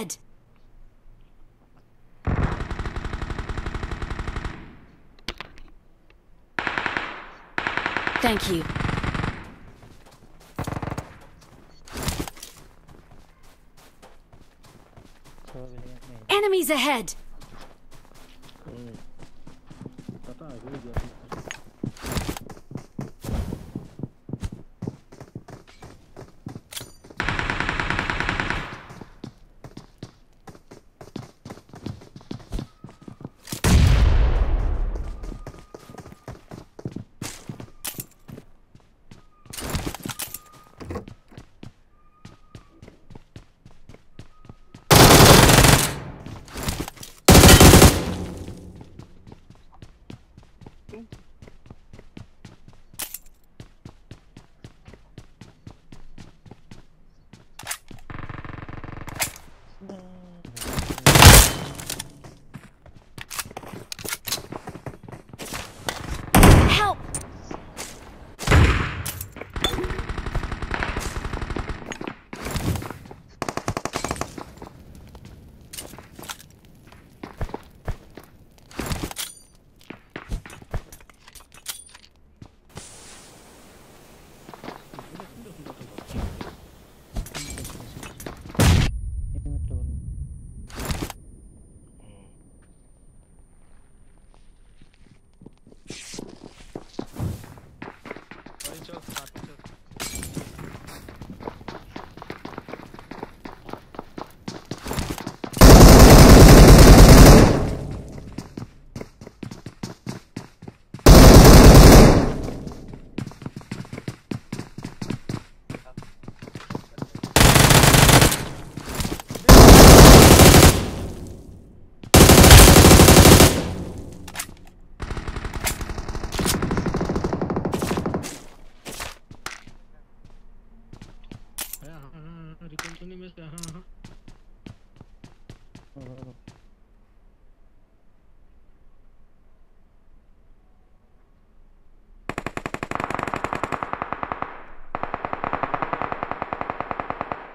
dead! Thank you. Enemies ahead! Hmm. Help! आया हाँ।, हाँ रिकॉल तो नहीं मिस हाँ हाँ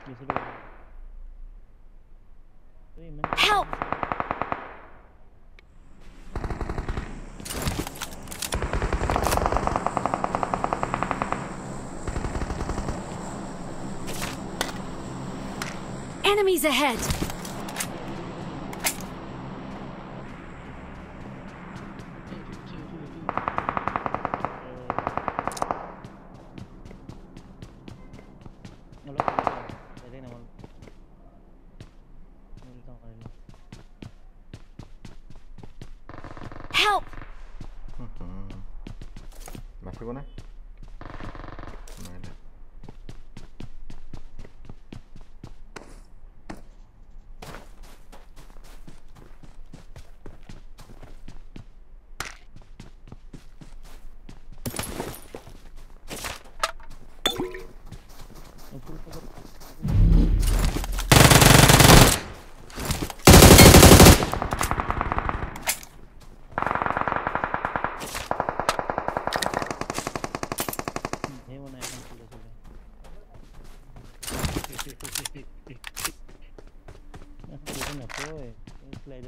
Yes, it is. Enemies ahead! Help! 마시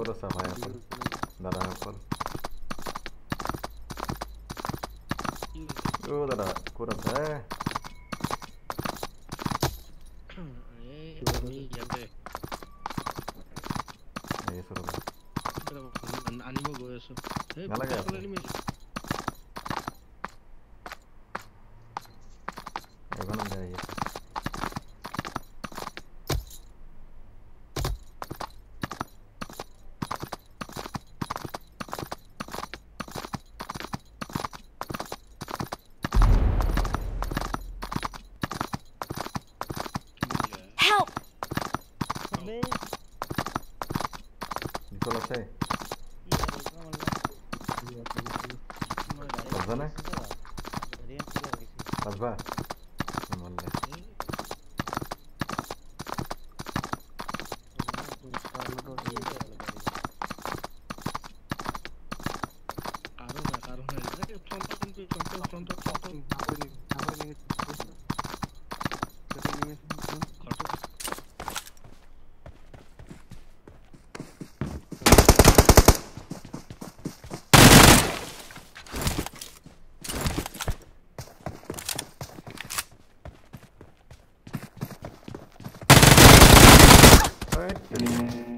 Kurus sama Evan Darah Evan Uh, darah kurang eh, Ini suruh Animo gue Ngalah gak? say? Kazana? Kazba. Vallahi. Arun, Arun, Arun. Front, front, front, front, front, front. forward.